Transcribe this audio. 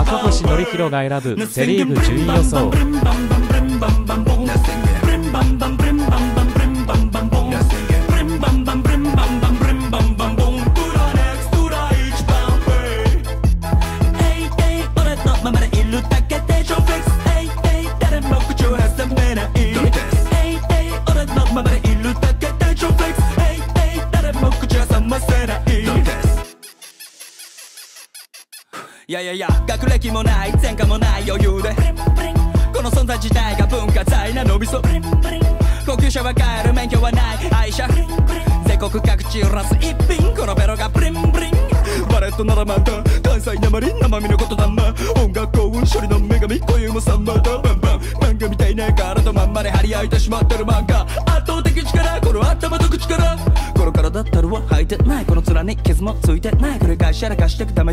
赤星則弘が選ぶセ・リーグ順位予想。いやいやいや学歴もない前科もない余裕で。この存在自体が文化財な伸びそ。高級車は買える免許はない愛車。全国各地揺らす一品。このベロがブリンブリン。バレットならまた関西なまり生身のことだま。音楽幸運処理の女神今宵もサンバだ。バンバン。漫画みたいな体まんまで張り合いてしまってる漫画。圧倒的力。この頭と口から。この体たるを履いてない。この面に傷もついてない。繰り返しやらかしてくため